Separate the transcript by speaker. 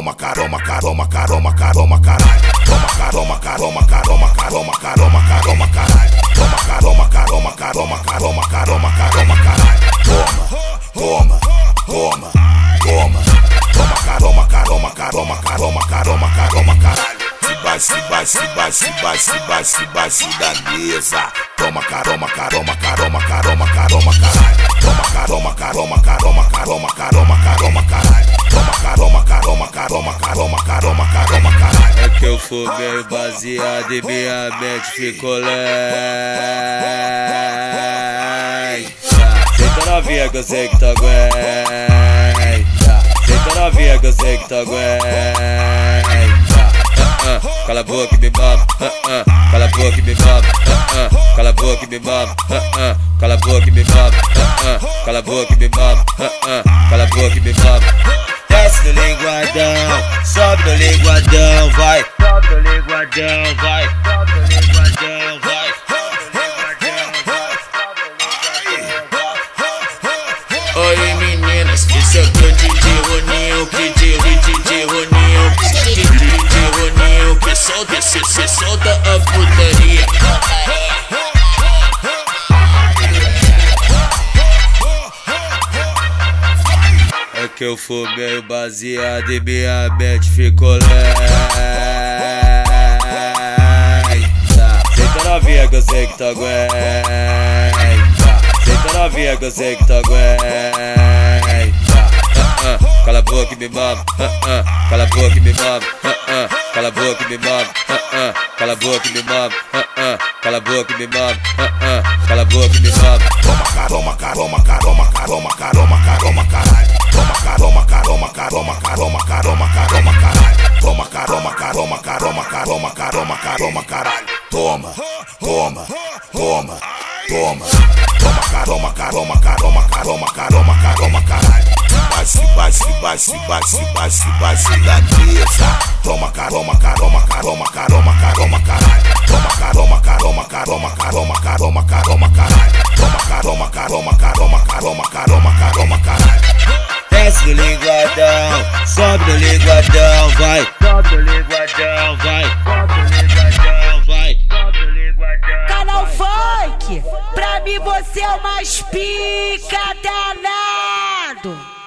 Speaker 1: caroma, caroma, caroma, caroma, caroma, caralho. Toma caroma, caroma, caroma, caroma, caroma, caroma, caralho. Toma caroma, caroma, caroma, caroma, caroma, caroma, caralho. Toma, toma, toma, toma. Toma caroma, caroma, caroma, caroma, caroma, caroma, caralho. Se vai, se vai, se vai, se vai, se vai, se da mesa. Toma caroma, caroma, caroma, caroma, caroma, caralho. Toma caroma, caroma, caroma, caroma, caroma, caroma,
Speaker 2: fumei baseado e minha mente ficou lenta. Senta novinha que eu sei que tu aguenta. Senta novinha que eu sei que tu aguenta. Uh, uh, cala a boca e me mama, uh, cala a boca e me mama, cala a boca e me mama, cala a boca e me mama, cala a boca e me mama, cala a boca e me mama. Desce no linguadão, sobe no linguadão, vai. Sobe no linguadão, vai. Sobe no linguadão, vai.
Speaker 3: Oi meninas, esse é o teu DJ Roninho, DJ, DJ Roninho, DJ Roninho, que solta, se, se solta a putaria.
Speaker 2: É que eu fumei baseado e minha mente ficou lenta. Senta novinha que eu sei que tu aguenta. Senta novinha que eu sei que tu aguenta. Uh, uh, cala a boca e me mama. Uh, uh, cala a boca e me mama. Uh, uh, cala a boca e me mama. Uh, uh, cala a boca e me mama. Uh, uh, cala a boca e me mama. Uh, uh, cala a boca e me mama.
Speaker 1: Toma caroma, caroma, caroma, caroma, caroma, caroma, caroma, caroma, caralho. Toma, toma, toma, toma. Toma caroma, caroma, caroma, caroma, caroma, caralho. Vai, se vai, se vai, se vai, se vai, se vai, se da mesa. Toma caroma, caroma, caroma, caroma, caroma, caralho. Toma caroma, caroma, caroma, caroma, caroma, caroma, caralho. Toma caroma, caroma, caroma, caroma, caroma, caroma, caralho.
Speaker 2: Desce no linguadão, sobe no linguadão, vai.
Speaker 4: Você é mais pica danado.